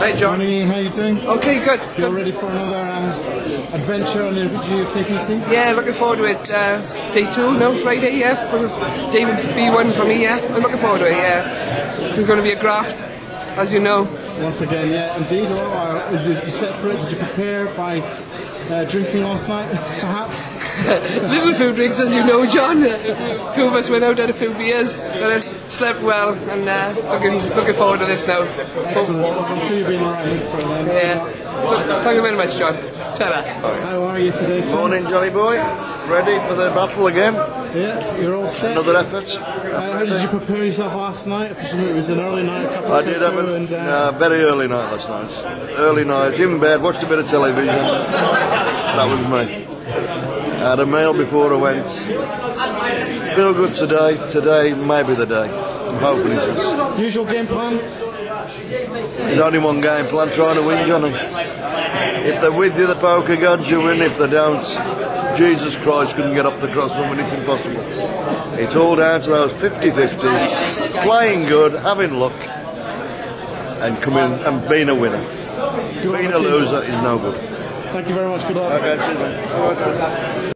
Hey, John. Johnny, how you doing? Okay, good. You're good. ready for another uh, adventure on the PPT? Yeah, looking forward to it. Uh, day two, no, Friday, yeah, for day B1 for me, yeah. I'm looking forward to it, yeah. It's going to be a graft, as you know. Once again, yeah, indeed. Well, uh, you, you set for it? Did you prepare by uh, drinking last night, perhaps? Little food drinks, as you know, John. A few of us went out, had a few beers, but uh, slept well, and uh, looking, looking forward to this now. Excellent. I'm sure you've been alright mood for it then. Yeah. Look, thank you very much, John. ta How are you today, sir? Morning, Johnny boy. Ready for the battle again? Yeah, you're all set. Another effort. Uh, how did you prepare yourself last night? I presume it was an early night. A couple I did have a and, uh, uh, very early night last night. Early night, in bed, watched a bit of television. That was me. Had a meal before I went. Feel good today. Today may be the day. I'm hoping it's just. usual game plan. There's only one game plan, trying to win, Johnny. If they're with you, the poker gods, you win. If they don't, Jesus Christ couldn't get up the cross and it's impossible. It's all down to those 50-50, playing good, having luck, and coming and being a winner. Good Being a loser is no good. Thank you very much. Good luck. Okay.